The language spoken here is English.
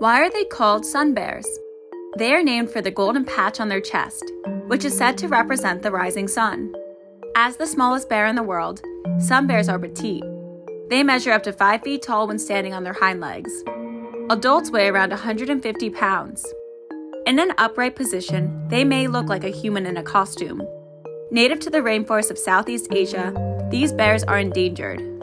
Why are they called sun bears? They are named for the golden patch on their chest, which is said to represent the rising sun. As the smallest bear in the world, sun bears are petite. They measure up to 5 feet tall when standing on their hind legs. Adults weigh around 150 pounds. In an upright position, they may look like a human in a costume. Native to the rainforests of Southeast Asia, these bears are endangered